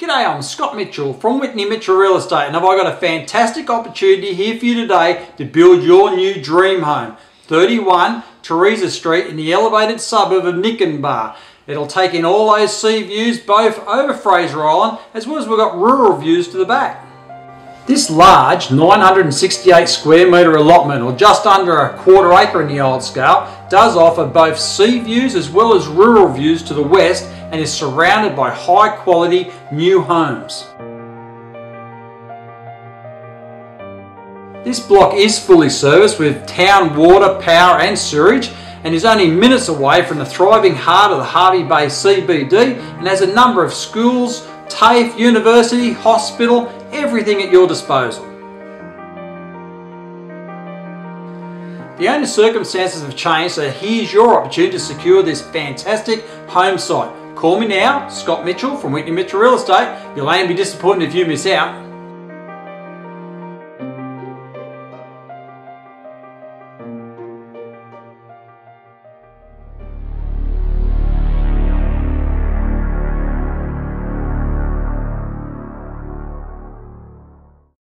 G'day, I'm Scott Mitchell from Whitney Mitchell Real Estate and I've got a fantastic opportunity here for you today to build your new dream home. 31 Teresa Street in the elevated suburb of Nikenbah. It'll take in all those sea views both over Fraser Island as well as we've got rural views to the back. This large 968 square metre allotment or just under a quarter acre in the old scale does offer both sea views as well as rural views to the west and is surrounded by high quality new homes. This block is fully serviced with town water, power and sewerage and is only minutes away from the thriving heart of the Hervey Bay CBD and has a number of schools, TAFE, university, hospital, everything at your disposal. The only circumstances have changed, so here's your opportunity to secure this fantastic home site. Call me now, Scott Mitchell from Whitney Mitchell Real Estate. You'll only be disappointed if you miss out.